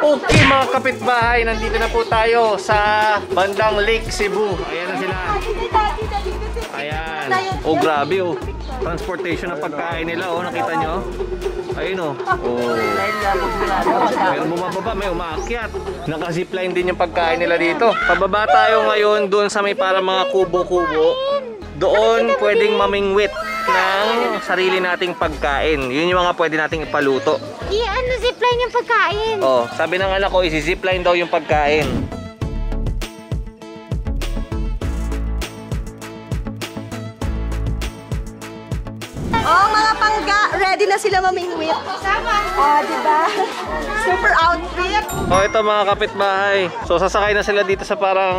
Okay mga kapitbahay, nandito na po tayo sa bandang Lake Cebu. Ayan na sila. Ayan. Oh, grabe oh. Transportation ng pagkain nila oh, nakita nyo? Ayun oh. Oh. May bumababa, may umaakyat. Naka-zipline din yung pagkain nila dito. Pababa tayo ngayon doon sa may para mga kubo-kubo. Doon pwedeng mamingwit ng sarili nating pagkain. Yun yung mga pwede nating ipaluto. I-ano zipline yung pagkain. Oh, sabi ng anak ko, isi-zipline daw yung pagkain. Oh, mga pangga, ready na sila mamingwit. Sama. Oh, di ba? Super outfit. Oh, ito mga kapitbahay. So, sasakay na sila dito sa parang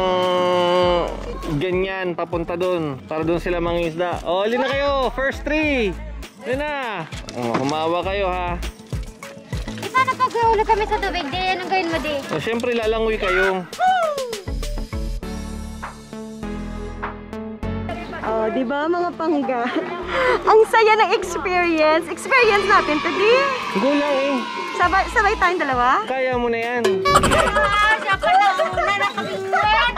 ganyan, papunta doon. Para doon sila mangisda. Oh, alin na kayo. First three. Alin na. Oh, humawa kayo ha. Di paano pag hulog kami sa tubig? Di, anong gawin mo di? Oh, Siyempre, lalangoy kayo. Oh, di ba mga pangga? Ang saya ng experience. Experience natin to, di? Gulang eh. Sabay, sabay tayong dalawa? Kaya mo na yan. Ah, siya ka na una na kamingwit.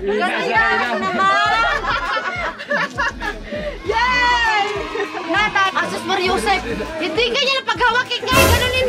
Ganda naman. Yay! Nata, Asus Mariusep. Hindi ganyan ang paghawak ikay. Ganunin